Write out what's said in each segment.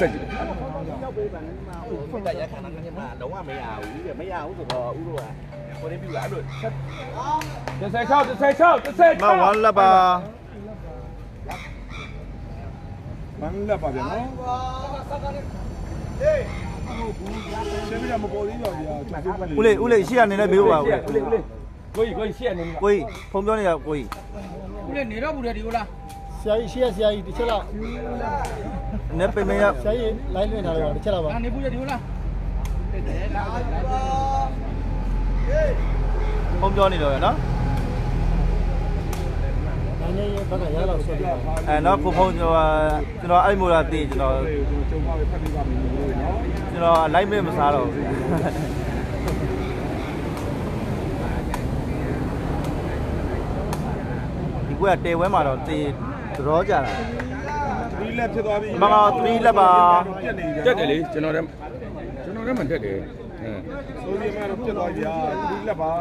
ဆက်ကြည့်ရောက်ပေးပါနဲ့မှာဟိုဖိတ်တရားခဏခဏမှာလုံးဝမရဘူးပြမရဘူးဆိုတော့ဥရောကဟိုတင်ပြူအဲ့လို16 16 16 16မဝမ်းလက်ပါမန်လာပါဗျာနော်ဟေးရှင်ပြမပေါ်သေးပါဗျာဦးလေးဦးလေးရှေ့ကနေလည်းမေးပါဦးလေးဦးလေးကိုကြီးကိုကြီးရှေ့ကနေကိုကြီးဖုန်းပြောနေတာကိုကြီးဦးလေးနေတော့ဘူးတယ်ဒီဟုတ်လား ဆရာကြီးရှေ့ဆရာကြီးတစ်ချက်လောက်နည်းပင်မရဆရာကြီးလိုင်းလွှင့်ထားတယ်ပါတစ်ချက်လောက်ပါအာနေဘူးလေဒီဟုတ်လားဖုန်းပြောနေတော့ရနော်နိုင်နေဘက်ကရလောက်ဆွဲပြပါအဲနော်ဖုန်းဖုန်းကျွန်တော်ကျွန်တော်အဲ့မို့လားသိကျွန်တော်ကျုံပါပဲဖတ်ပြီးပါမယ်လို့နော်ကျွန်တော်လိုက်မေ့မစားတော့ဘူးဒီကွက်ကတေဝဲမှာတော့တေ သရောကြတာ3လက်ဖြစ်သွားပြီမက3လက်ပါပြက်နေပြီတက်တယ်လေကျွန်တော်လည်းကျွန်တော်လည်းမတက်တယ်အင်းဆိုဒီမှာတော့ပြက်သွားပြီဗျာ3လက်ပါ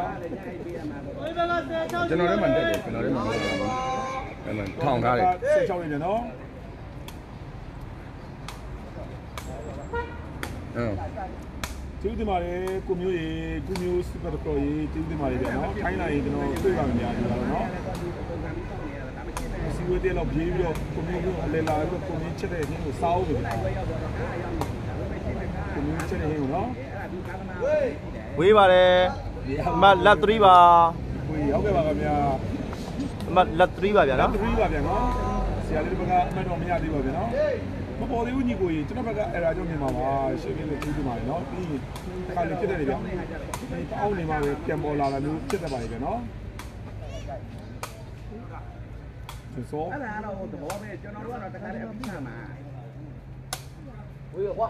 ကျွန်တော်လည်းမတက်တယ်ကျွန်တော်လည်းမတက်ဘူးအဲ့မှာထောင်ထားတယ်16ရင်းနော်အင်းကျေးဇူးတင်ပါတယ်ကိုမျိုးရေကိုမျိုးစပတ်တော်ရေကျေးဇူးတင်ပါတယ်ဗျာနော်ခိုင်းလာရင်ကျွန်တော်တွေ့ပါမယ်များဒီကတော့နော်စီ ဝေးတဲ့တော့ပြေးပြီးတော့ကိုမျိုးကအလဲလာတော့ကိုမျိုးချက်တဲ့အချင်းကိုစားအောင်ပဲကိုမျိုးချက်တဲ့အချင်းကိုနော်ဝေးပါတယ်အမလက်3ပါကိုရောက်ခဲ့ပါခင်ဗျာအမလက်3ပါဗျာနော်3ပါဗျာနော်ဆရာလေးဘက်ကအမှန်တော့မရသေးပါဗျာနော်မပေါ်သေးဘူးညီကိုကြီးကျွန်တော်ဘက်ကအဲ့ဒါကြောင့်နေမှာပါရှင်းပြလို့ပြီးပြီပါနော်ပြီးရင်ခါလေးဖြစ်တယ်လေဗျာဒီအောင်းနေမှာပဲပြန်ပေါ်လာတာမျိုးဖြစ်တတ်ပါလေဗျာနော် ဆိုအဲ့ဒါတော့သဘောပဲကျွန်တော်တို့ကတော့တခါတည်းအပြီးမှာဝေးကွာ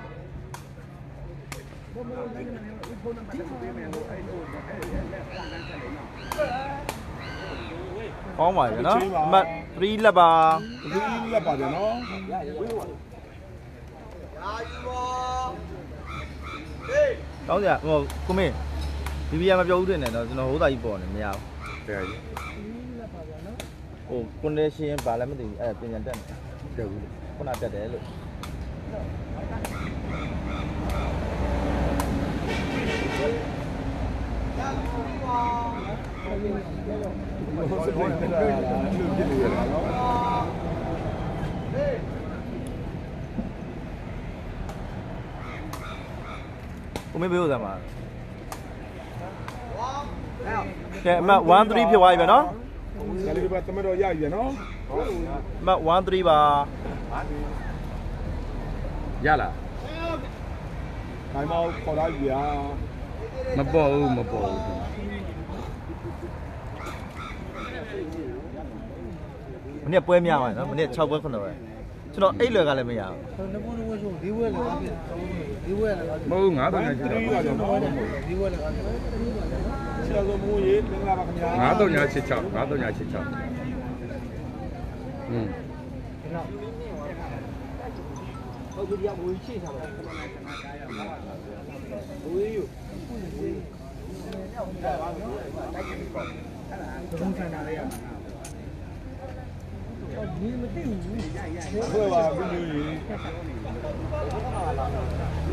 ဘုံဘုံဒီကနေဥဖုန်းနံပါတ်ကိုပေးမယ်လို့အဲ့လိုအဲ့ဒီလက်ခံတန်းဆက်လို့နော်ကောင်းပါဗျာနော်အမ3လက်ပါဒီလက်ပါဗျာနော်တောင်းကြဟိုကိုမင်းဒီဘီယာမပြောဘူးတဲ့နဲ့တော့ကျွန်တော်ဟိုးသားကြီးပေါ်နေမရဘူးတယ်ကြီး ဟိုကွန်ဒရှင်ဘာလည်းမသိဘူးအဲ့ဒါပြင်ပြန်တက်နေတက်ဘူးခုနတက်တယ်လို့ဟုတ်ကဲ့ဟုတ်ကဲ့ဒါလူဖြစ်နေရတာနော်ကိုမင်းဘေးဥစ္စာမှာကဲအမ1 3ဖြစ်သွားပြီဗျာနော် ဆရာလေးဘက်တမတော်ရပြီဗျာနော်အမ1 3ပါရလားခိုင်မောက်ခေါ်လာပြီဗျာမပေါ်ဘူးမပေါ်ဘူးမနေ့ပွဲများပါနော်မနေ့6ပွဲ9ပွဲကျွန်တော်အိတ်လွယ်ကလည်းမရဘူးနဘောနဘောဆိုဒီဝဲလည်းကားပြဒီဝဲလည်းကားမဟုတ်ငါးတော့ညာချစ်3တော့ပါဗျာနော်ဒီဝဲလည်းကားပြဆ ရာတော်မိုးရေမင်္ဂလာပါခင်ဗျာငါးတော့ညာချစ်ချောက်ငါးတော့ညာချစ်ချောက်อืมဟုတ်ကဲ့ဒီကဝေးချိထားပါဝေးယူသုံးဆန်တာလေးရဆွဲပါဘူးကြီးရေ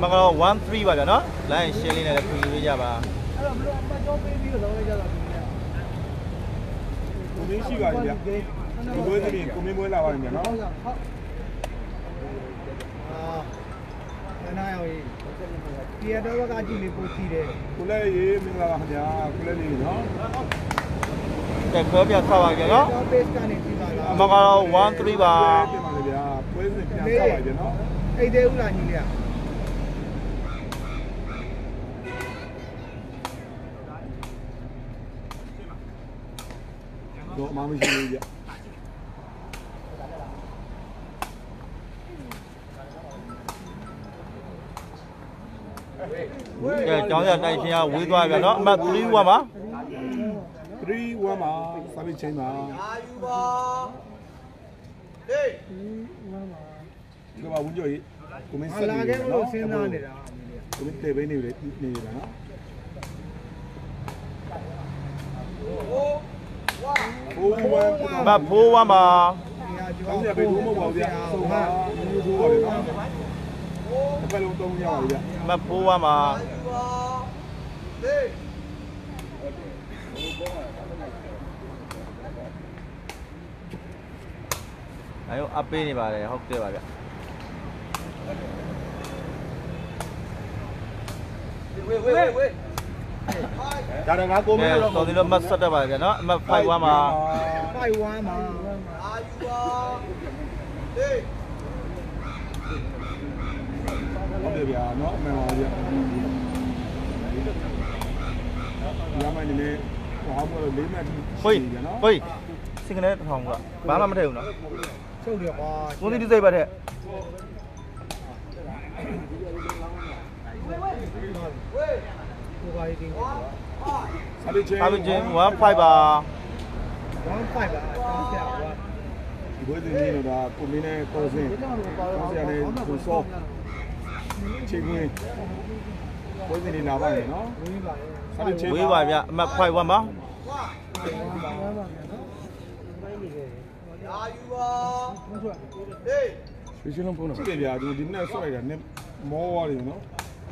မကတော့1 3ပါဗျာနော် line ရှင်းလေးနဲ့လည်းပြင်ပေးကြပါ အဲ့တော့ဘလို့အမကြောပေးပြီးတော့လုံးလိုက်ကြတာပြီကိုမင်းရှိပါပြီဗျာဒီဘွဲသမီးကိုမင်းဘွဲလာပါပြီဗျာနော်ဟုတ်ကဲ့ဟုတ်အာနာရောကြီးဒီရတော့ကကြည့်လေးပို့ကြည့်တယ်ကိုလည်းရေမင်္ဂလာပါခင်ဗျာကိုလည်းလေးနော်ကဲခွဲပြဆောက်ပါကြနော်တော့ base ကနေကြည့်ပါလားအမကတော့1 3ပါပြင်ပါလေဗျာပွဲစဉ်ပြန်ဆောက်ပါဗျာနော်အိတ်သေးဦးလားညီလေး တော့အမှမရှိဘူးဗျာကဲကျောင်းရတိုက်ရှင်ကဝေးသွားဗျာနော်အမ3 1ပါ3 1မှာစာပေချင်းပါဒီကဘာဝင်ကြရေကိုမင်းဆက်လာနေခဲ့တယ်လို့နော်စဉ်းစားနေတာကိုမင်းတေဘိနေလေနေနေတာနော် ဟိုးဝမ်းအမ4 1ပါဒီဟာကျောင်းရပဲဘုံမဟုတ်ပါဘူးဗျာဆုံးပါဘူးဆိုပါလေနော်တစ်ပတ်လုံးသုံးရပါပြီဗျအမတ်ဖိုးဝမ်းမှာအဲရောအပေးနေပါတယ်ဟုတ်ကဲ့ပါဗျဝေးဝေးဝေးဝေး ဒါတော့ငါကိုမင်းတော့တော်သေးလို့မတ်ဆက်တတ်ပါပြန်နော်အမတ်51မှာ51မှာအာယူပါဟေးဟုတ်တယ်ဗျာနော်အမှန်ပါဗျာဒီမှာနေနေဟောမလို့လေးမှတ်ဟိုဟိုစင်ကနဲ့တစ်ထောင်ကဘာမှမထည့်ဘူးနော်ချုပ်တယ်ကွာသုံးသီးတစ်စိတ်ပဲထည့်ဝေးဝေးဝေးကိုပါရီတင်ကွာ averaging 1 fiber 1 fiber ဒီဘွေးသူကြီးတို့ကကိုမင်းနဲ့ကောစင်ကောစင်နဲ့ကိုစောချိန်ခွင်းဘွေးသူကြီးလာပါမယ်နော်ဝေးပါဗျအမတ်ဖိုက်ဝမ်းပါအာယူပါဟေးရွှေရှင်လုံးပုံတော့ကြည့်ကြဗျာဒီနေ့ဆွဲရတာနဲ့မောရတယ်နော်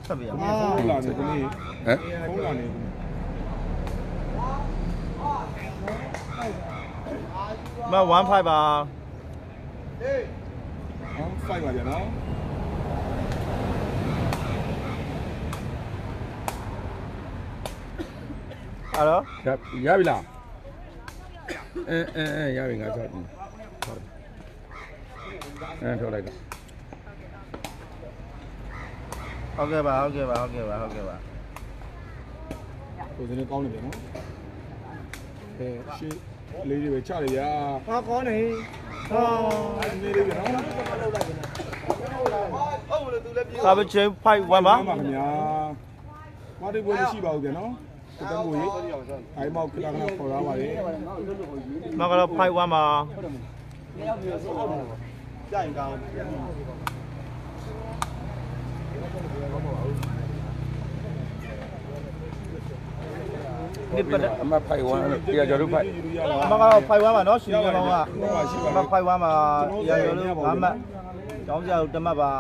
ဆက်ဗျာဟုတ်လားဒီနေ့ဟမ်ဟုတ်လားနေ မ15ပါ15ပါဗျာနော်အဲ့တော့ရပြီလားအဲအဲအဲရပြီငါချက်ဟုတ်အဲထုတ်လိုက်တာဟုတ်ကဲ့ပါဟုတ်ကဲ့ပါဟုတ်ကဲ့ပါဟုတ်ကဲ့ပါ ကိုစင်းလေးကောင်းနေတယ်နော်အဲရှေ့လေးတွေပဲချလိုက်ရဟာကောင်းနေဟာနေလေးပဲနော်ဟုတ်လို့သူလည်းပြေး Savage 51ပါပါခင်ဗျာမတိပွဲမရှိပါဘူးပြန်နော်တကယ်ကိုရေးအိုင်မောက်ခလာခလာခေါ်ရပါတယ်မကတော့51ပါကြိုင်ကောင်း အမတ်ဖိုက်ဝမ်းတရားကျော်တို့ဖိုက်မကတော့ဖိုက်ဝမ်းပါနော်ရှင်ကောင်ကအမဖိုက်ဝမ်းပါရရလို့ဘာမှကျောင်းစရာတမတ်ပါ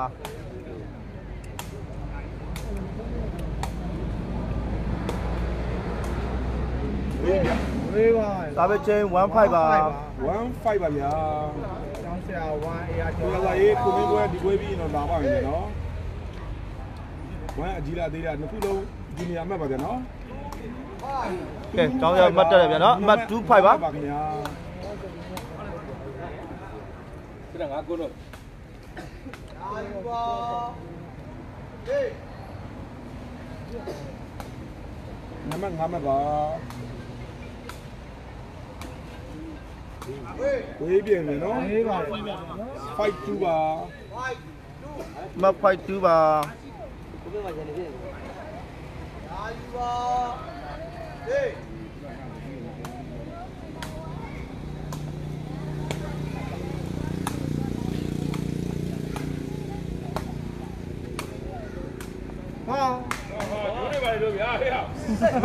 ဝေးဗျာဝေးပါစာပချင်း15ပါ15ပါဗျာတောင်းဆက်ဝမ်းအေးအဒီကျော်ကစားရေးကိုမင်းပွဲဒီပွဲပြီးတော့လာပါမယ်နော်ဝမ်းအကြီးလာသေးတာနှစ်ခုလုံးဒီနေရာမှတ်ပါဗျာနော် ကဲကျောင်းစရာမှတ်တက်တယ်ဗျာနော်အမတ်2ဖိုက်ပါပါခင်ဗျာဒါငါကိုတော့အာယူပါဟေးနံပါတ်5မှတ်ပါဝေးဝေးပြင်မယ်နော်ဝေးပါလေ fight 2ပါဝိုက်လူအမဖိုက်2ပါအာယူပါ ဟေးဟာ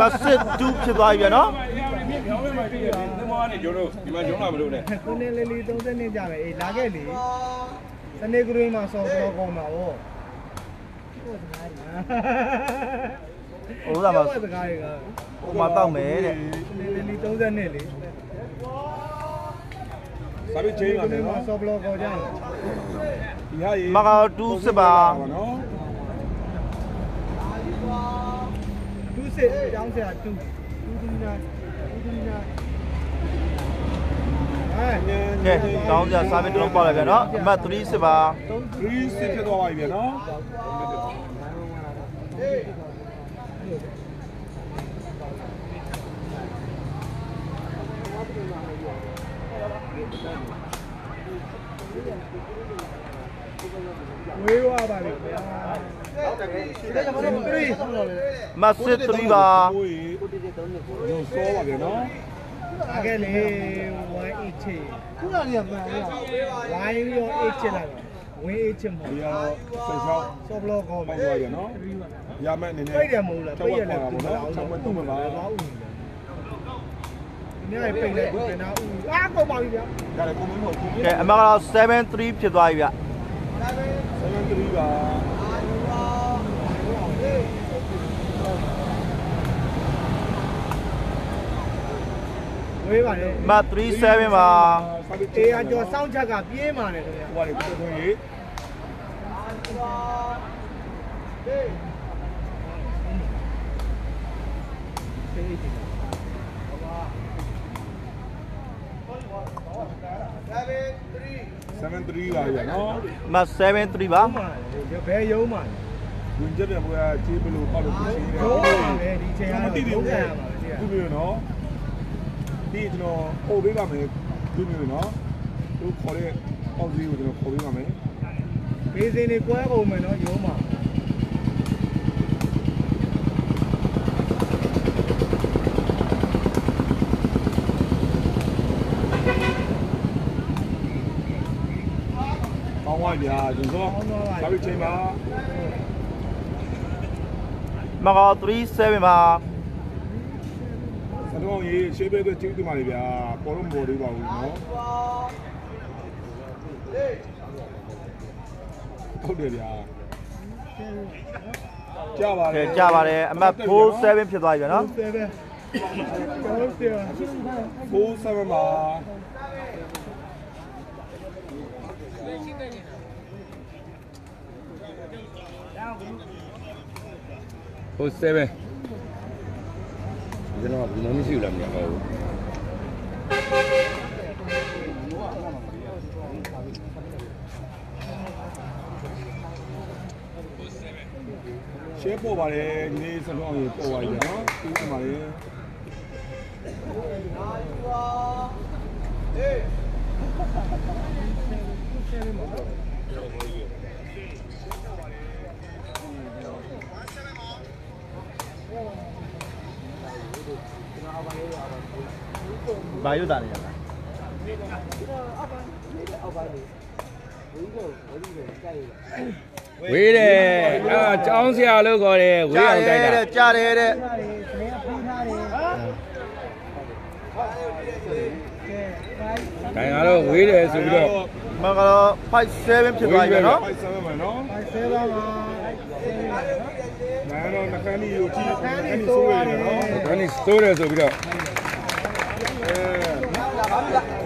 မစစ်2ဖြစ်သွားပြီဗျာနော်ဒီမောကနေကျော်တို့ဒီမှာကျောင်းလာမလို့နဲ့ခုနေလေးလေး30နှစ်ကြာမယ်အေးလာခဲ့လေစနေကလေးမှာဆော်တော့ကောင်းမှာဗောဟိုကမှာစကားတွေက ဟိုမှာတောက်မယ်တဲ့နေလေးလေး30နှစ်လေစာပြီးချင်းလာမယ်မှာနော်ဆော်ဘလော့ကောကြတယ်ဒီဟာရေးမကတော့2စစ်ပါနော်သူစစ်တောင်းဆက်တူတူတူနာတူတူနာဟဲ့ညကဲကျောင်းစရာစာပစ်တစ်လုံးပေါက်လိုက်ဗျာနော်အမတ်3စစ်ပါ3စစ်ဖြစ်သွားပါပြီဗျာနော် ဝေးသွားပါပြီဗျာဟုတ်တယ်ဒီကမှမပြီးမစစ်3ပါဟိုရေးရုံစောပါဗျာနော်အကဲလေဝိုင်းအချေခုနကမှန်လားဝိုင်းရောအချေလိုက်ဝင်းအချေမဟုတ်ဒီကတော့ဆက်ချောင်းဆော်ဘလော့ကောပေါပဲက်သွားဗျာနော်ရမယ်အနေနဲ့ပိတ်တယ်မဟုတ်လားပိတ်ရလဲပါဘောနော်ချက်ွက်တုံးမပါဘာ မျက်ရည်ပိတ်လိုက်ကိုကနာဦးအားကုန်ပါပြီဗျာဒါလည်းကိုမင်းမဟုတ်ကိုမင်းကဲအမကတော့73ဖြစ်သွားပြီဗျ73ပါဝေးပါလေမ37ပါတေးအကျော်စောင့်ချက်ကပြေးပါလေခင်ဗျာဟိုကလေကိုကိုကြီးဟေး 73ပါဗျာနော်မတ်73ပါဘယ်ရုံးမှာဝင်ကြတဲ့ဘွားကြီးဘလို့ပေါ့လို့ရှိနေရုံးမှာပဲဒီချိန်ကျွန်ကတော်မသိသေးဘူးရဒီပါဘူးမျိုးနော်ဒီကျွန်တော်ပို့ပေးပါမယ်ဒီမျိုးနော်သူခေါ်တဲ့အောက်ကြီးကိုကျွန်တော်ခေါ်ပေးပါမယ်ဘေးစင်းတွေကွဲကုန်မယ်နော်ရုံးမှာ ကောင်းပါဗျာကျွန်တော်ဒါပြီးချိန်ပါမကော37ပါစတော့ရေးရှေးဘဲကကျေးဇူးပါလေဗျာပေါ်တော့မပေါ်သေးပါဘူးနော်ဟုတ်တယ်ဗျာကြပါတကဲယ်ကြပါတယ်အမတ်47ဖြစ်သွားပြီနော်ဆယ်ပဲကျောင်းဆယ်47ပါ ဟို7ကျွန်တော်ဘယ်လိုမရှိဘူးလားမရဘူးရှေးပေါ်ပါတယ်ဒီနေ့စတော့ရေးပေါ်ပါပြီနော်ကျေးဇူးပါလေ ဘာရွတ်တာလဲလားဝေးတယ်အာကျောင်းဆရာလို့ခေါ်တယ်ဝေးအောင်တိုက်တာတဲ့ကြားတယ်တဲ့တိုင်ကတော့ဝေးတယ်ဆိုပြီးတော့မကော57ဖြစ်သွားပြီနော်57ပါနော်ဆယ်ပါ ပါနားတော့နှခမ်းလေးကိုကြည့်နှခမ်းလေးစိုးရတယ်နော်ဒါနဲ့စိုးတယ်ဆိုပြီးတော့အဲ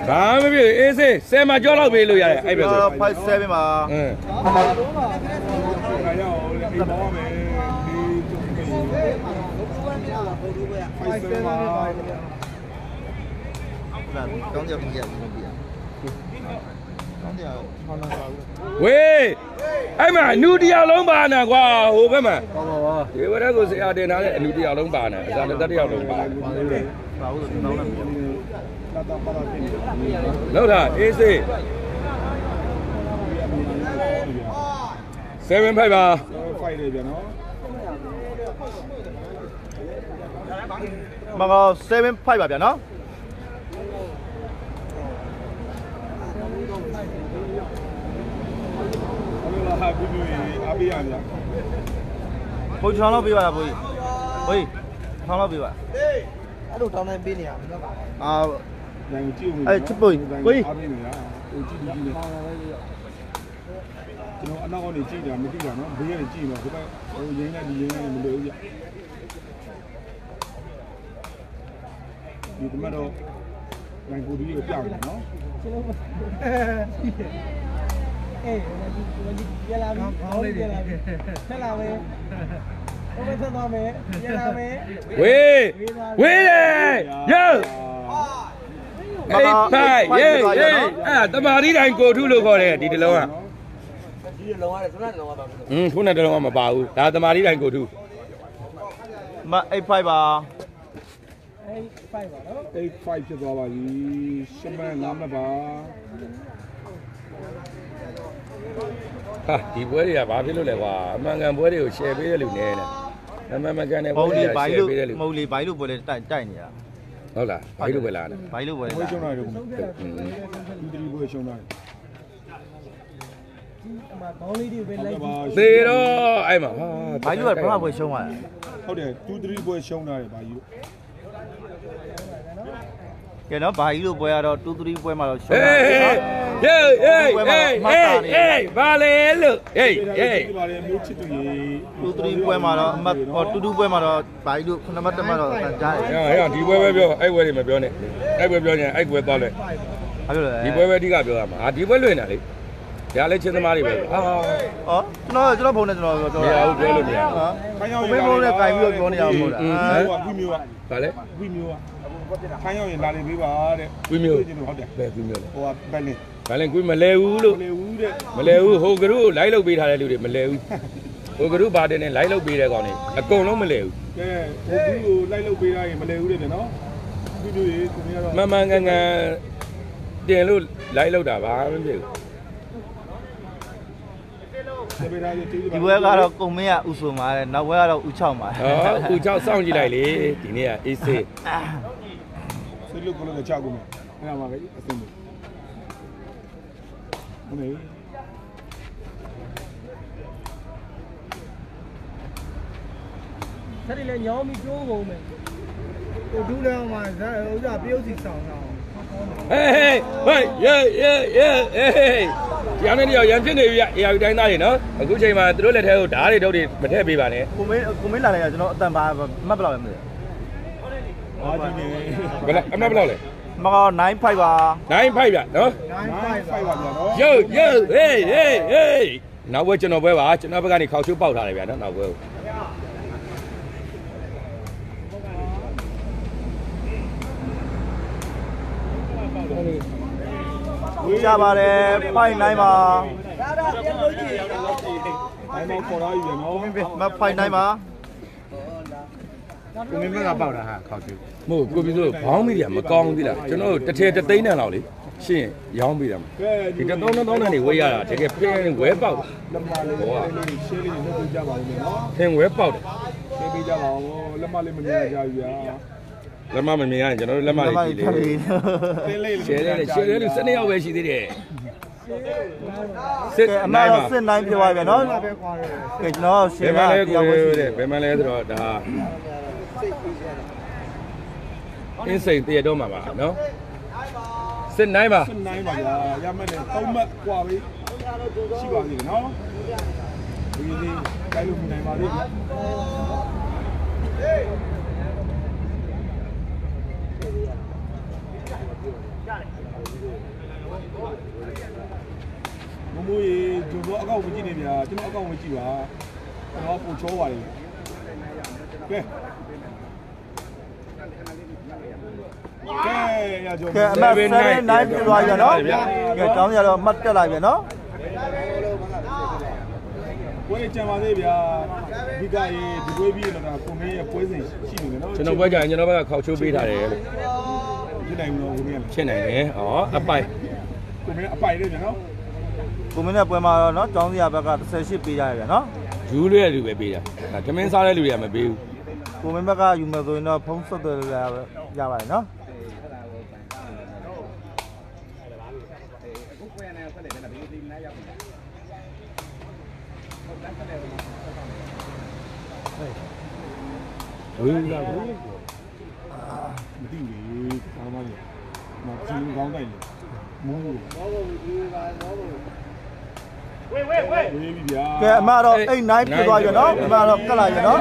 ဘာမဖြစ်အေးစေးဆယ်မှာကြောက်တော့ပေးလို့ရတယ်အဲ့ပဲဆို57ပါအင်းခါရအောင်လေအိမ်ပေါ်မယ်ဒီကျုပ်ကြီး57ပါကောင်းကြပြီကြပြီပြီကောင်းကြဟောလာပါဘူး ဝေးအဲ့မှာအနူတယောက်လုံးပါနာကွာဟိုဘက်မှာကောင်းပါပါဒီဘက်ကိုဆရာတင်ထားတဲ့အနူတယောက်လုံးပါနာအစားလက်တစ်ယောက်လုံးပါပါလို့လေပါဘူးဆိုတော့လည်းမရတာတာပါတာပြင်နေတယ်လောက်တာအေးစေး7 5ပါဖိုက်တယ်ဗျာနော်မကော75ပါဗျာနော် ဟာပြီးပြီးအပေးရဗျာဘုံချောင်းလောက်ပေးပါလားဘိုးကြီးဘိုးကြီးချောင်းလောက်ပေးပါအဲ့လိုတောင်းတိုင်းပေးနေရမှာအာနိုင်ကြည့်ဦးအဲ့ချစ်ပွေကိုကြီးအပေးနေရဟိုကြည့်ကြည့်နေကျွန်တော်အနောက်ကနေကြည့်တာမသိတာနော်ဘေးကနေကြည့်တော့ဒီကဟိုရင်းနဲ့ဒီရင်းနဲ့မလို့ဘူးဗျဒီကမတော့နိုင်ကိုဒီကိုပြတယ်နော် အေးဒီပြလာပြီခေါင်းလေးပြလာပြီဆက်လာမယ်ဘယ်ဆက်သွားမယ်ပြလာမယ်ဝေးဝေးတယ်ယောအေးဖိုင်ယေးယေးအဲ့တမာရီတိုင်းကိုထုလို့ခေါ်တယ်ဒီတလုံးကဒီလုံးရတယ်သူနဲ့လုံးရပါဘူးဟင်းခုနတလုံးကမပါဘူးဒါတမာရီတိုင်းကိုထုမ85ပါအေးဖိုက်ပါနော်85ဖြစ်သွားပါပြီရှမန်နာမပါ ဟာဒီပွဲတွေကဘာဖြစ်လို့လဲကွာအမှန်ကန်ပွဲတွေကို share ပေးတဲ့လူနည်းနေအမှန်မှန်ကန်တဲ့ပွဲဘုံတွေလေးကဘိုင်း share လို့ပေးတဲ့လူမဟုတ်လေဘိုင်းလို့ပွဲလေတိုက်တိုက်နေတာဟုတ်လားဘာလို့ပဲလားဘိုင်းလို့ပွဲလေဘွေးရှုံးရတယ်ကွာဟင်းဒီဒီဘွေးရှုံးရတယ်အမခေါင်းလေးတွေပဲလိုက်ပါသေတော့အဲ့မှာဟာဘိုင်းလို့ကဘာမှပွဲရှုံးသွားတယ်ဟုတ်တယ်2 3ဘွေးရှုံးရတယ်ဗျာယူကဲနော်ဘာကြီးလို့ပွဲရတော့2 3ပွဲမှာတော့ရှုံးဟေးသွားတယ်ဟေးဟေး ဟေးဟေးဟေးဟေးဘာလဲလို့ဟေးဟေးဒီပါလေမျိုးချစ်သူရေတူတူပွဲမှာတော့အမှတ်ဟောတူတူပွဲမှာတော့ဘာကြီးလို့ခုနမတက်မှာတော့ကြားတယ်ဟဲ့ဟဲ့ဒီပွဲပဲပြောအဲ့ပွဲတွေမပြောနဲ့အဲ့ပွဲပြောရင်အဲ့ပွဲသွားလဲဘာလို့လဲဒီပွဲပဲအဓိကပြောရမှာဟာဒီပွဲလွင်တာလေဒါလည်းချင်းသမားတွေပဲအာဟောကျွန်တော်ကျွန်တော်ဖုန်းနဲ့ကျွန်တော်ပြောမရဘူးပြောလို့မရဘူးဟာဘယ်ဖုန်းနဲ့ကြိုင်ပြီးတော့ပြောနေရမှာမဟုတ်လားဟိုကဝီမျိုးကဗာလဲဝီမျိုးက ခန်းရောက်ရင်လာနေပေးပါတဲ့ကွေးမျိုးဟုတ်တယ်ဘယ်ကွေးမျိုးလဲဟိုကဘယ်လင်းဘယ်လင်းကွေးမလဲဘူးလို့မလဲဘူးတဲ့မလဲဘူးဟိုကရုလိုက်လုပ်ပေးထားတဲ့လူတွေမလဲဘူးဟိုကရုဘာတင်နဲ့လိုက်လုပ်ပေးတဲ့ကောင်တွေအကုန်လုံးမလဲဘူးကဲဟိုကရုကိုလိုက်လုပ်ပေးတာရင်မလဲဘူးတဲ့ဗျနော်ကွေးမျိုးကြီးကွေးမျိုးတော့မမငငန်တင်လို့လိုက်လုပ်တာပါမဖြစ်ဘူးဒီဘွဲကတော့ကုံမင်းကဥဆုံပါတယ်နောက်ဘွဲကတော့ဥချောင်းပါတယ်ဟောဥချောင်းစောင့်ကြည့်လိုက်လေဒီနေ့ကအေးစေး လို့ကိုလည်းချကုန်မယ်အဲ့ဒါမှပဲအဆင်ပြေမနေဆက်တယ်လေညောင်းပြီးကျိုးကုန်မယ်ဟိုဒူးလဲမှာဇာဥစားပြုတ်စီဆောင်ဆောင်ဟေးဟေးဟေးယေယေယေဟေးကျောင်းနေတယောက်ရန်ဖြစ်နေပြီအေယာယူတိုင်းသားတွေနော်အခုချိန်မှာသူတို့လက်ထဲကိုဓာတ်တွေတုတ်တွေမထည့်ပေးပါနဲ့ကုံမင်းကုံမင်းလာလိုက်တာကျွန်တော်အတန်ပါမှတ်ဘယ်လောက်လဲမသိဘူးအားကြီးနေ ဘယ်လောက်အမှတ်ဘယ်လောက်လဲမကော9 5ပါ9 5ဗျနော်နိုင်ဖိုက်ပါဗျာနော်ယုတ်ယုတ်ဟေးဟေးဟေးနောက်ဘွဲကျွန်တော်ဘွဲပါကျွန်တော်ဘက်ကနေခေါက်ချိုးပေါက်ထားတယ်ဗျာနော်နောက်ဘွဲကိုကြပါတယ်ဖိုင်9ပါအဲ့တော့ခေါ်လာပြီဗျာနော်မဖိုင်9ပါ ကိုမင်းဘက်ကပေါက်တာဟာခေါက်ချူမဟုတ်ကိုပြီးဆိုဘောင်းမိတယ်မကောင်းဘူးသီလားကျွန်တော်တို့တစ်ထည်တစ်သိန်းတန်လောက်လေရှင်းရောင်းပေးတာမှာကဲဒီတစ်သောင်းတစ်သောင်းတန်တွေဝေးရတာတကယ်ပင်းဝဲပေါက်တယ်လက်မလေးလေးရှင်းလေးလုပ်ပေးကြပါဦးမယ်နော်ပင်းဝဲပေါက်တယ်ရှင်းပေးကြပါဦးလက်မလေးမမြင်ကြဘူးဗျာလက်မမမြင်ရရင်ကျွန်တော်တို့လက်မလေးကြည့်လေတင်းလေးရှယ်တယ်ရှယ်တယ်လူ12ယောက်ပဲရှိသေးတယ်စစ်အမနိုင်တော့ပါစစ်9ပြသွားပြီနော်ပဲခွာတယ်ကဲကျွန်တော်ရှဘင်ယ်ကမှာလဲတယောကိုက်ပဲရှိယ်တတဲ့ယ်ဘယ်မှာလဲဆိုတော့ဒါ အင်းစိန်တရတော့မှာပါနော်စစ်နိုင်ပါ စနိုင်ပါဗျာရမယ်နဲ့သုံးမှတ်กว่าပြီရှိပါသေးတယ်နော်ဒီဒီတိုင်းလို့မနိုင်ပါသေးဘူးမမိုးရေဂျုံတော့အကောင့်မကြည့်နေဗျာကျွန်တော်အကောင့်မကြည့်ပါကျွန်တော်ပုံချောပါတယ်ကဲ ကဲရကြုံကဲအမ7 9ပြသွားပြီနော်ကဲတောင်းကြတော့မှတ်တက်လိုက်ပြီနော်ပွဲကြံပါသေးဗျာဒီကရေဒီပွဲပြီးတော့ဒါကိုမင်းရဲ့ပွဲစဉ်ရှိနေတယ်နော်ကျွန်တော်ဘွဲကြရင်ကျွန်တော်ဘက်ကခေါက်ချိုးပေးထားတယ်လို့ဖြစ်နိုင်မလို့ကိုမင်းကဖြစ်နိုင်တယ်ဩအပိုက်ကိုမင်းအပိုက်လေးဗျာနော်ကိုမင်းနဲ့ပွဲမှာတော့နော်တောင်းစရာဘက်က18ပေးကြရပြီနော်ယူလွဲလူပဲပေးတာဒါသမင်းစားတဲ့လူတွေကမပေးဘူးကိုမင်းဘက်ကယူမယ်ဆိုရင်တော့ဖုန်းဆက်သွယ်လို့ရပါတယ်နော် ကိုကိုရနေဆက်တယ်ဒါပြီးဒီနားရောက်ပြီ ဝေးလာဘူးမသိနေဘာမှမရမကြည့်ကောင်းတိုက်နေမဟုတ်ဘူးမဟုတ်ဘူးဒီပါမဟုတ်ဘူးဝေးဝေးဝေးဝေးပြီဗျာကဲအမတော့အဲ့9ပြသွားပြီနော်အမတော့ကတ်လာပြီနော်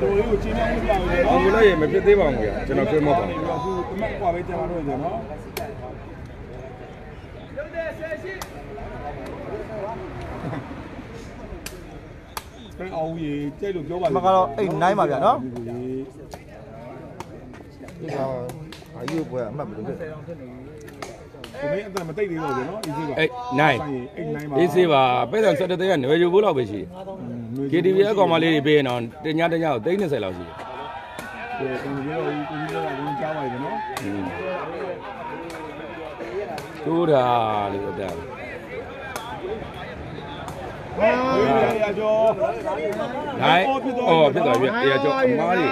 တို့ရိုးချင်းမပြဘူးလေနော်ဘုလိုရေမဖြစ်သေးပါဘူးဗျာကျွန်တော်ပြေးမော့ပါဘူးအခုတမက်ကွာပဲကြာတော့ကြာနော်လုံးတဲ့ဆယ်ရှိ အောင်ကြီးကြိတ်လို့ပြောပါအမကတော့8 9ပါဗျာနော်ဒီကိုကြီးဒီကတော့အယူပွဲအမတ်ဘယ်လိုလဲကိုမင်းအတန်မတိတ်သေးတော့ဘူးနော် easy ပါအေးနိုင်အိတ်နိုင်ပါအေးစေးပါပဲဆန်ဆက်တဲ့တဲ့ကနေယူဖို့လောက်ပဲရှိတယ် KTV အကောင်မလေးတွေပေးရင်တော့တညတညကို330လောက်ရှိတယ်ကိုယ်ကိုပြောတော့ကိုကြီးပြောတာဝင်ကြားပါရနော်တိုးတာလို့ပြောတာဟေး ရကျော်နိုင်အော်ဖြစ်သွားပြီတရားကျော်အမားကြီး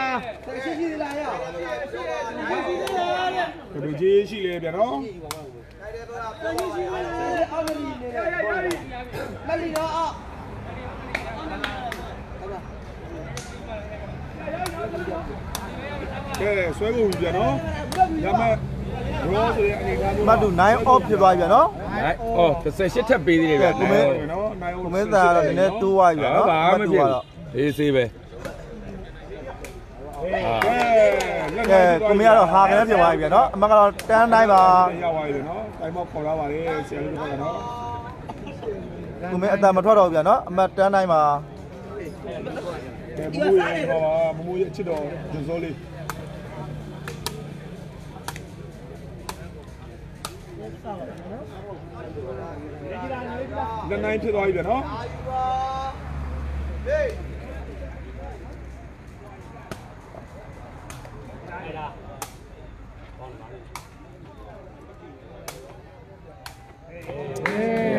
ဘယ်ကြီးရှိလဲဗျာနော်ကဲဆွဲဖို့ပြီဗျာနော်ရမယ် ရောဆိုရင်အနေအထားမျိုးမတ်တူ9 off ဖြစ်သွားပြီဗျာနော်နိုင်အော်38ထပ်ပေးသေးတယ်ဗျာကိုမင်းနော်နိုင်ကိုမင်းသားကတော့နည်းနည်းတိုးသွားပြီဗျာနော်ဘာမှမဖြစ်ဘူးအေးဆေးပဲကဲကဲကိုမင်းကတော့ဟာကနေဖြစ်သွားပြီဗျာနော်အမကတော့တန်းတိုင်းပါရောက်သွားပြီနော်တိုင်းမောက်ခေါ်လာပါလေဆရာလေးတို့ကနော်ကိုမင်းအတန်မထွက်တော့ဘူးဗျာနော်အမတန်းတိုင်းပါကဲမမူရေဟောမမူရေချစ်တော်ဂျွန်စိုးလေး လက်နိုင်ဖြစ်သွားပြီဗျနော်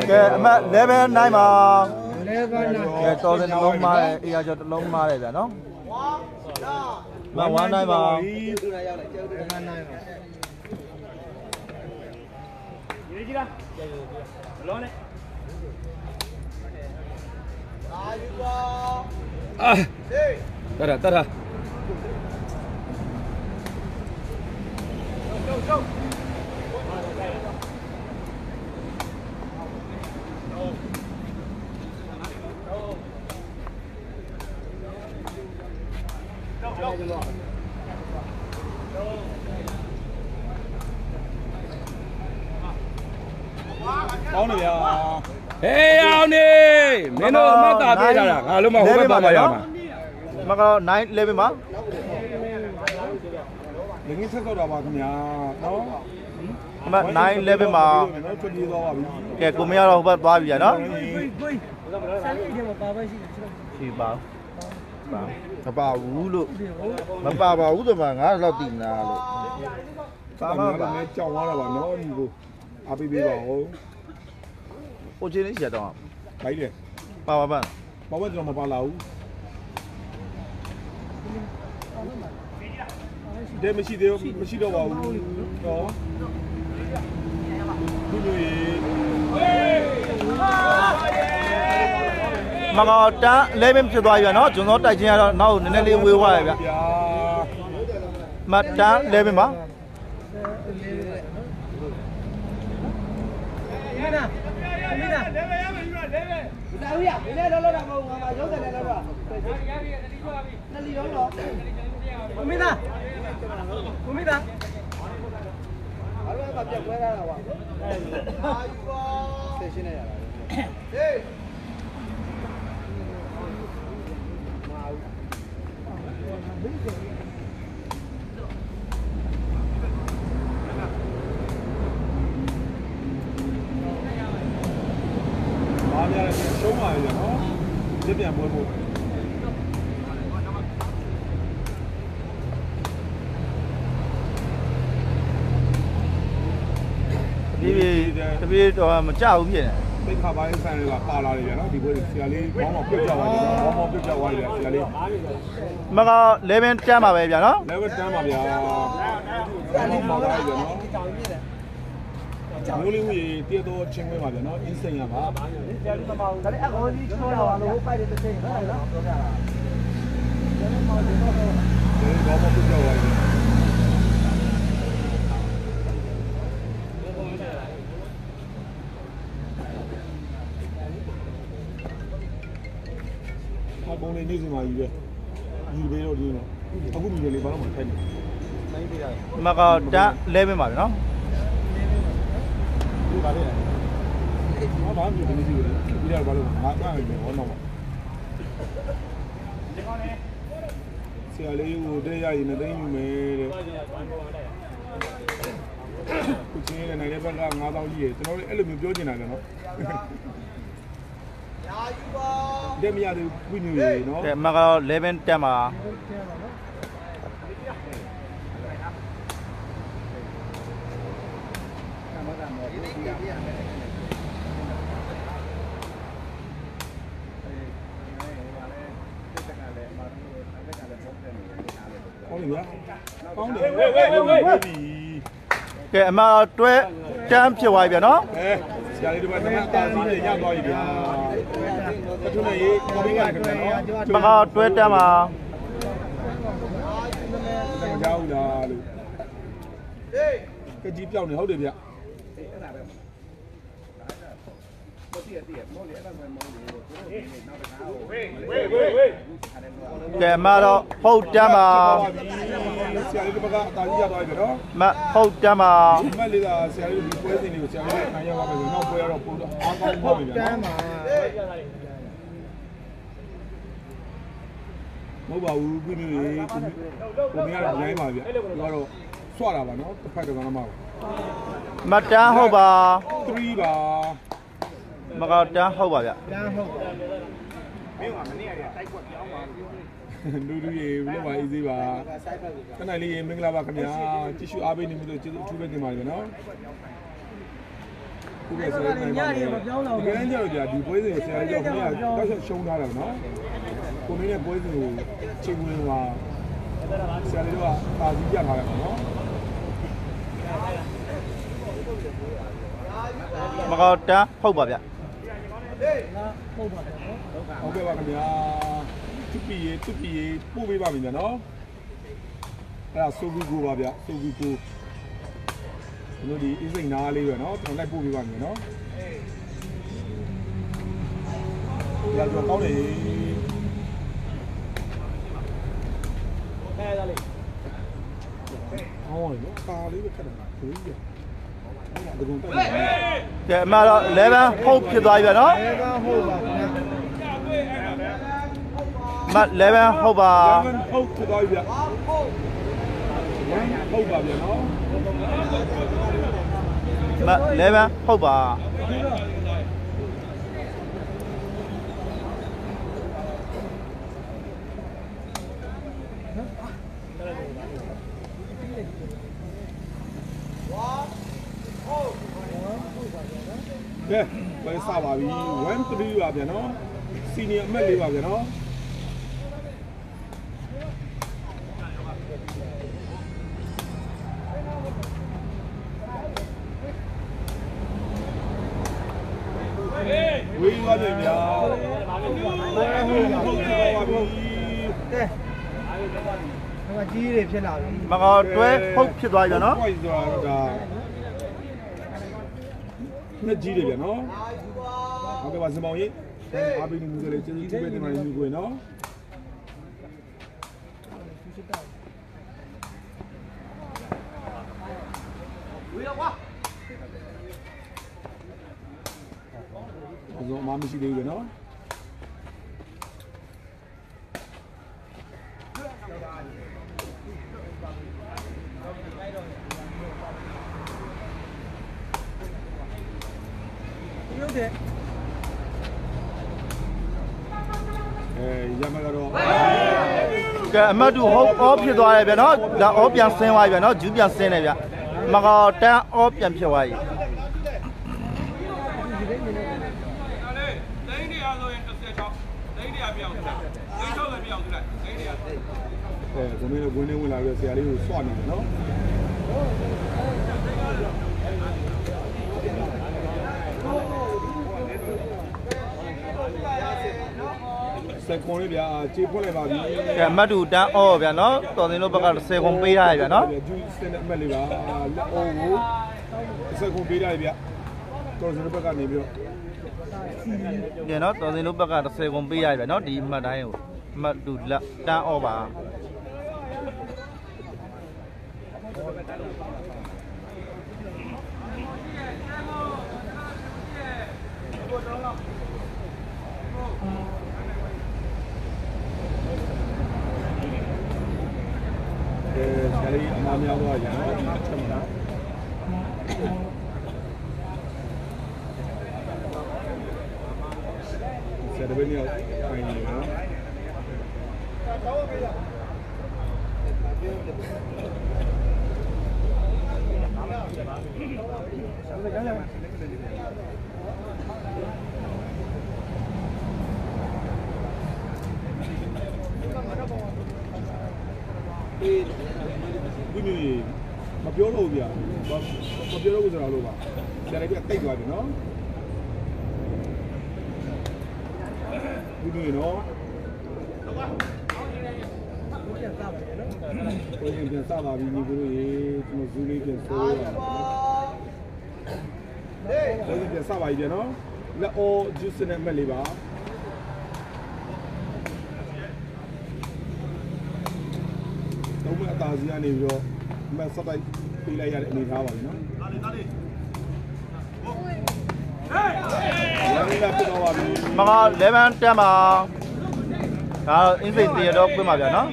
ကဲအမ11 9ပါလဲပါနာကဲတော်တဲ့နှလုံးမားတယ်အေးရကျော်တစ်လုံးမားတယ်ဗျာနော်မ1 9ပါပါနာပါအာတရတရကောင်းတယ်ဗျာဟေးအောင်နေ 打鱼光！哎，来点，来点。走走走！老牛呀，哎呀，老。 မင်းတို့အမတ်တာပေးထားတာငါလုံးမဟိုဘက်ပါမရမှာမကတော့9 11ပါငင်းဆက်တော့တာပါခင်ဗျာနော်အမ9 11ပါနော်ထွက်ပြေးသွားပါပြီကဲကိုမင်းကတော့ဟိုဘက်သွားပြီဗျာနော်ကိုကိုဆန်လေးတွေမှာပါပါရှိတယ်ကျွန်တော်ရှိပါပါမပါဘူးလို့မပါပါဘူးဆိုမှငါတော့တည်နာလို့ပါပါပါမဲကြောင်သွားတာပါနော်ဒီကိုအားပေးပေးပါဦးဟိုချင်းလေးချက်တော့ဘိုက်တယ် ပါပါပါဘာမှကျွန်တော်မပါလာဘူးတဲမရှိသေးဘူးမရှိတော့ပါဘူးနော်ဒီလိုရေမကတော့တန်း11ဖြစ်သွားပြီဗျာနော်ကျွန်တော်တိုက်ချင်းကတော့နောက်နည်းနည်းလေးဝေးသွားရဗျာဗျာမတန်း11ပါ မင်းသားမင်းသား ဒါ ဦးရဒီနေ့လောလောတာမဟုတ်ငါမရုပ်တယ်လည်းလောလောနှစ်လီရောတော့မင်းသားမင်းသားဘာလို့မှပြက်ခွဲရတာကွာအာယူပါဆက်ရှင်းနေရတာဟေးဘာများလဲရှုံးပါလေနော်ပြပြန်ပွဲဖို့ ဒီဒီတ ပြေတော့မကြဘူးဖြစ်နေသိခါပိုင်းဆန်တွေကပါလာတယ်ဗျာနော်ဒီပွဲဆရာလေးဘောင်းအောင်ပြုတ်ကြသွားတယ်ဘောင်းအောင်ပြုတ်ကြသွားတယ်ဆရာလေးမက11တန်းပါပဲဗျာနော် level တန်းပါဗျာဘောင်းအောင်ပါသွားပြီဗျာနော်မိုးလေးဝီတည့်တော့ချင်းခွဲပါဗျာနော်အင်းစိန်ရပါဒါလည်းအကောကြီးချောတာပါလို့ပိုက်တဲ့တစ်ချိန်ဟုတ်လားပြောကြတာဒီဘောင်းအောင်ပြုတ်ကြသွားတယ် အပုံလေးနေစီမှာကြီးပဲဒီဘေးတော့ဒီတော့အခုဒီလေးဘာလို့မထိုက်နေမကတန်း11ပါဗျာနော်ဒီပါလေဘာမှမပြောနေစီဘူးဒီတော့ဘာလို့ငါငါပဲဟောတော့ဆရာလေးကိုတဲ့ရရင်မသိယူမယ်တဲ့ခုချင်းနဲ့နိုင်တဲ့ဘက်က9000ကြီးရကျွန်တော်လည်းအဲ့လိုမျိုးပြောချင်တာလေနော် ရာယူပါတဲ့မရသေးဘူးပြညူရေနော်ကဲမက11တန်းပါကောင်းတယ်ဗျာကောင်းတယ်ဝေးဝေးဝေးဝေးဝေးပြီကဲအမတွဲတန်းဖြစ်သွားပြီဗျာနော်အဲဆရာလေးတို့ကတမန်တာစီးနေရသွားပြီဗျာ တထုနဲ့ရေးကော်မင်းကလည်းခင်ဗျာနော်မကတွဲတန်းပါမကြောက်ဘူးလားလို့ဟေးကကြီးပြောင်းနေဟုတ်တယ်ဗျအဲ့ဒါပဲမတည့်တည့်မောလေအဲ့ဒါပဲမောလေတို့နောက်တစ်ခါဟိုဝေးဝေးဝေးဝေးကဲမတော့ဟုတ်တမ်းပါဆရာလေးတို့ကအတားကြီးရသွားပြီနော်မဟုတ်တမ်းပါဒီမက်လေးကဆရာလေးတို့ဒီပွဲစဉ်တွေကိုဆရာလေးတို့ခံရပါမယ်ဆိုတော့ပွဲရတော့ပို့တော့အားကောင်းပါပြီဗျာတန်းမှာ မဟုတ်ပါဘူးပြင်းပြင်းကိုကိုမင်းကတော့ရိုင်းပါဗျာသူကတော့ဆွတာပါနော်တစ်ဖက်တော့ကမှပါမတန်းဟုတ်ပါ3ပါမကောက်တန်းဟုတ်ပါဗျတန်းဟုတ်ပါလူလူရေဘလို့ပါအေးသေးပါခဏလေးရေမင်္ဂလာပါခင်ဗျာကြည့်ရှုအားပေးနေမှုလို့ကျေးဇူးအထူးပဲတင်ပါတယ်နော်ခုကဆရာလေးညရီမပြောင်းတော့ဘူးဒီကနေ့ကျတော့ကြာဒီပွဲစဉ်ကိုဆရာလေးကခင်ဗျာတောက်ချက်ရှုံးထားတယ်နော် ကိုမင်းရဲ့ပွဲစဉ်ကိုချိန်ဝင်သွားဆရာလေးတို့ကပါစီပြထားတယ်နော်မကောက်တန်းဟုတ်ပါဗျဟုတ်ကဲ့ပါခင်ဗျာသူပီရေသူပီရေပို့ပေးပါမယ်ဗျာနော်အဲ့ဒါဆိုဘူးကိုပါဗျဆိုဘူးကိုကျွန်တော်ဒီအစိမ့်နားလေးပဲနော်ကျွန်တော်လိုက်ပို့ပေးပါမယ်နော်လာကြောကောင်းတယ် ဟောလေကာလေးပဲခက်တယ်လားကိုကြီးရဒီကုန်းတက်နေကဲမတော့11ဟုတ်ဖြစ်သွားပြီဗျနော်အဲကဟုတ်ပါဗျာမ11ဟုတ်ပါ11ဟုတ်ထသွားပြီဗျဟုတ်ပါဗျာနော်မ11ဟုတ်ပါ ကဲပဲစပါပြီ1 3ပါဗျာနော်စီနီယာအမတ်လေးပါဗျာနော်ဝေးသွားပြီဗျာဟုတ်ဟုတ်ဟုတ်ပါပြီကဲဟိုကကြီးတွေဖြစ်လာပြီမကောက်တွဲဟုတ်ဖြစ်သွားပြီဗျနော်ဟုတ်ဆိုတာတော့ဒါ နှစ်ကြီးတယ်ဗျာနော်ဟုတ်ကဲ့ပါစမောင်ကြီးအားပေးနေမှုကလေးကျေးဇူးတင်ပါတယ်ညီကိုနော်ဘယ်လိုမှမရှိသေးဘူးပဲ လုပ်တယ်အဲရမကတော့ကဲအမတ်တူဟောအောဖြစ်သွားတယ်ဗျနော်ဒါအောပြန်ဆင်းသွားပြီဗျနော်ဂျူးပြန်ဆင်းတယ်ဗျမကောတန်းအောပြန်ဖြစ်သွားပြီအဲကိုမင်းတို့ဝင်နေဝင်လာပြီးဆရာလေးကိုစွနေတယ်နော် စက်ကွန်လေးဗျာခြေဖွင့်လိုက်ပါပြီကဲအမတ်တူတန်းအောဗျနော်တော်တင်တို့ဘက်က10ခွန်ပေးထားရဗျနော်ဂျူးစင်တဲ့အမက်လေးပါလက်အောကိုစက်ကွန်ပေးလိုက်ဗျတော်စင်ဘက်ကနေပြီးတော့ကဲနော်တော်တင်တို့ဘက်က10ခွန်ပေးရဗျနော်ဒီအမှတ်တိုင်းကိုအမတ်တူလက်တန်းအောပါအဲဆ ရာလေးအမှားများသွားကြနော် ဒီအချက်မှာဆရာတပည့်ညောင်းခိုင်းနေနော်ဘူးမျိုးမပြောလို့ဗျာမပြောလို့ဆိုတော့လို့ပါဆရာလေးကတိတ်သွားပြီနော်ဘူးမျိုးနော်ပြန်စားပါလေနော်ကိုရင်ပြန်စပါပြီညီကိုရေကျွန်တော်ဇူးလေးပြန်ဆိုးရအောင်ကိုရင်ပြန်စပါပြီပြန်နော်လက်အော်ဂျူးစနဲ့မက်လေးပါတော့မ အသာစီကနေပြီးတော့မက်ဆက်တိုက်ပေးလိုက်ရတဲ့အနေထားပါပြီနော်ဒါလေးဒါလေးဟေးရန်လာပြတော့ပါပြီမက11တက်မှာဒါအင်းစိတ်တရတော့ပြမှာဗျာနော်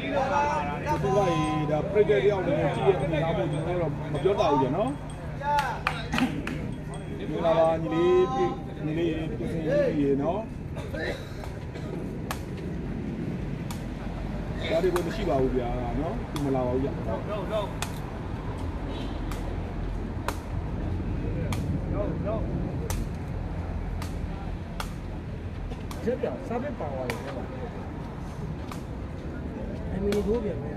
သူကရေဒါပရိသတ်တယောက်အနေနဲ့ကြည့်ရတဲ့အနေအထားကိုကျွန်တော်တို့မပြောတာဘူးကြနော်ဒီလာပါညီလေးညီလေးပြင်ဆင်ရေးရေနော် ဒါတွေကမရှိပါဘူးဗျာနော်ဒီမလာပါဘူးဗျာချက်ပြောစားပစ်ပါသွားတယ်အမီထိုးပြန်မယ်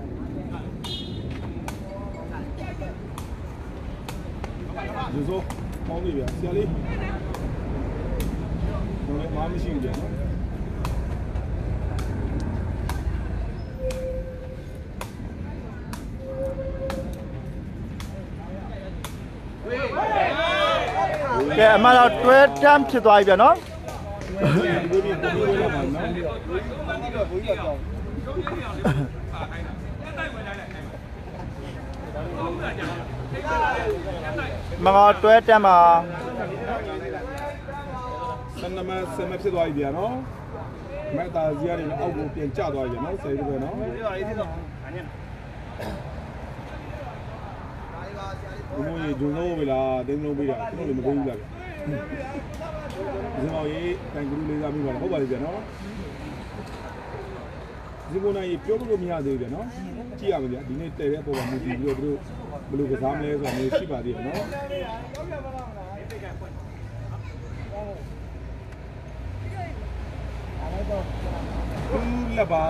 ဒီဆိုပေါင်းနေဗျာဆရာလေးတော့လည်းမမရှိဘူးဗျာ ကဲအမတော့တွဲတမ်းဖြစ်သွားပြီဗျာနော်ဒီလိုဒီလိုလာပါနော်မကတွဲတမ်းမှာဆန်နမဆန်မဖြစ်သွားပြီဗျာနော်မက်တာဇီယာတွေအောက်ကိုပြန်ကျသွားပြီနော်ဆယ်ရီပဲနော် ဘုံကြီးဂျုံလို့ပဲလားတင်းလုံးပေးတာကျွန်တော်လည်းမသိဘူးလားဗျဒီမောင်ကြီးတန်ကလူလေးစားမိပါလားဟုတ်ပါပြီဗျာနော်ဒီကုန်းနိုင်ပြောလို့မရသေးဘူးဗျာနော်ကြည့်ရမယ်ဗျာဒီနေ့တည်တဲ့ပုံမှာမူတည်ပြီးတော့သူတို့ဘယ်လိုကစားမလဲဆိုတာမျိုးရှိပါသေးတယ်နော်ဘူးလက်ပါ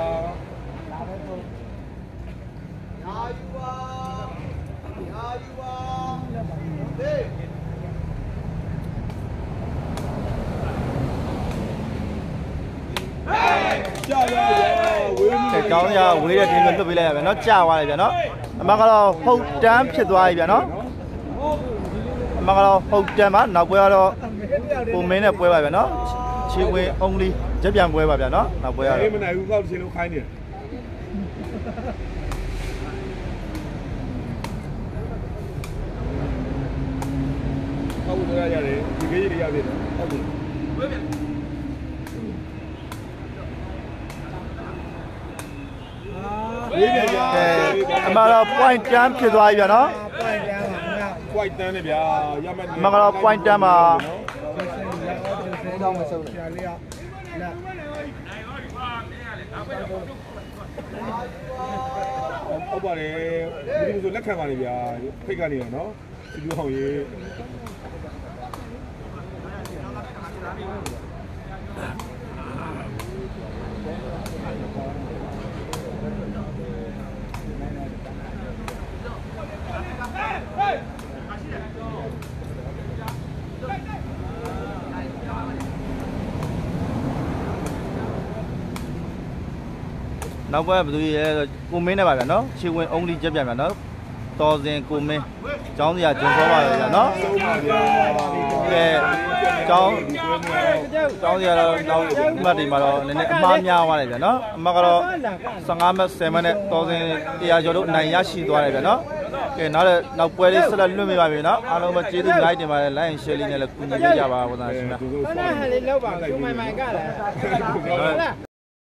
ကြာရရဝေးမှု ကဲကျော င်းရဝေးတဲ့တင်းကိုလွတ်ပေးလိုက်ရဗျာနော်ကြာသွားတယ်ဗျာနော်အမကတော့ဟုတ်တမ်းဖြစ်သွားပြီဗျာနော်အမကတော့ဟုတ်တမ်းပါနောက်ပွဲကတော့ပုံမင်းနဲ့ပွဲပါဗျာနော်ချီဝင်အုံးလီကြက်ပြန်ပွဲပါဗျာနော်နောက်ပွဲကတော့အေးမနိုင်ဘူးကောက်ချင်းလုံးခိုင်းနေတယ်ဟောက်လို့ရတယ်ဒီကေးကြီးတွေရပြီဟုတ်ပြီဝေးပြန်ကြာ ကဲ အမကတော့ point တမ်းဖြစ်သွားပြီဗျာနော်ပွိုင်တန်းပါငါကွိုက်တန်းနေဗျာရမှတ်မကတော့ point တမ်းမှာဆင်းတော့မဆုံးဆရာလေးကလက်ဟုတ်ပါတယ်ဒီလိုဆိုလက်ခံပါလေဗျာဖိတ်ကနေရနော်ဒီလိုအောင်ရေး နောက်ပွဲဘယ်သူရဲဆိုကိုမင်းနဲ့ပါဗျာနော်ချီဝင်အုံးလီကြက်ပြန်ဗျာနော်တော်စင်ကိုမင်းကျောင်းစရာဂျုံစောပါဗျာနော်ဆုံးပါဗျာကဲကျောင်းကျောင်းစရာတော့နောက်မှတ်ဒီမှာတော့နည်းနည်းအမှားများသွားတယ်ဗျာနော်အမကတော့15မှတ်10မှတ်နဲ့တော်စင်တရားကျော်တို့အနိုင်ရရှိသွားတယ်ဗျာနော်ကဲနောက်လည်းနောက်ပွဲလေးဆက်လက်လွှင့်ပေးပါပြီနော်အားလုံးပဲကျေးဇူးအများကြီးတင်ပါတယ် like and share လေးနဲ့လည်းကူညီပေးကြပါဦးသာရှင်ဗျာဒီလိုဆောင်းလေးလောက်ပါကျုံမိုင်မိုင်ကလည်း